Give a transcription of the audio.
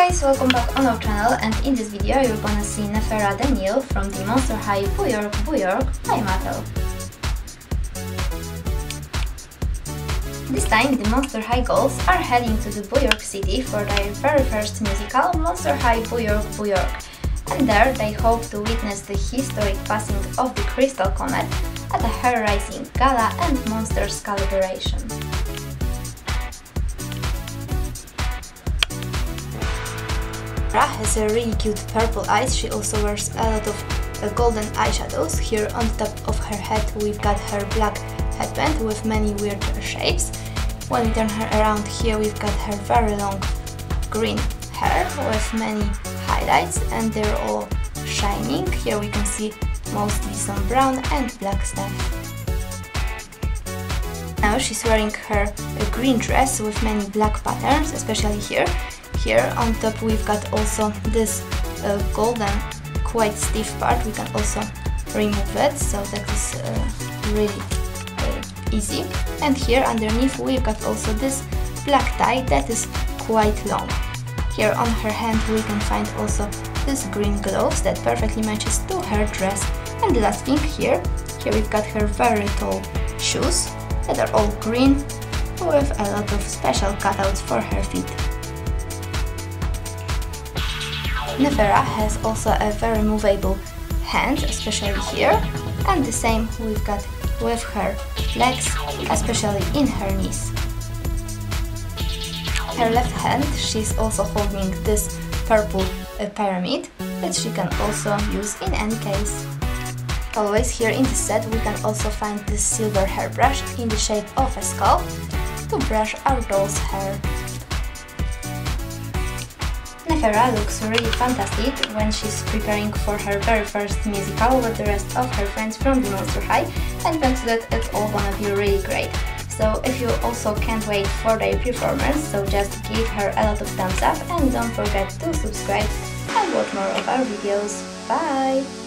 guys, welcome back on our channel and in this video you're gonna see Nefera de Nile from the Monster High Boo York Boo York by Mattel. This time the Monster High Girls are heading to the Boo City for their very first musical Monster High Boo York and there they hope to witness the historic passing of the Crystal Comet at a Hair Rising Gala and Monsters skull-ebration. Ra has a really cute purple eyes, she also wears a lot of uh, golden eyeshadows. Here on top of her head we've got her black headband with many weird shapes. When we turn her around here we've got her very long green hair with many highlights and they're all shining. Here we can see mostly some brown and black stuff. Now she's wearing her green dress with many black patterns, especially here. Here on top we've got also this uh, golden quite stiff part, we can also remove it, so that is uh, really uh, easy. And here underneath we've got also this black tie that is quite long. Here on her hand we can find also this green gloves that perfectly matches to her dress. And the last thing here, here we've got her very tall shoes that are all green with a lot of special cutouts for her feet. Nefera has also a very movable hand, especially here, and the same we've got with her legs, especially in her knees. Her left hand, she's also holding this purple uh, pyramid that she can also use in any case. Always here in the set we can also find this silver hairbrush in the shape of a skull to brush our doll's hair. Nefera looks really fantastic when she's preparing for her very first musical with the rest of her friends from the Monster High and to that it's all gonna be really great. So if you also can't wait for their performance, so just give her a lot of thumbs up and don't forget to subscribe and watch more of our videos. Bye!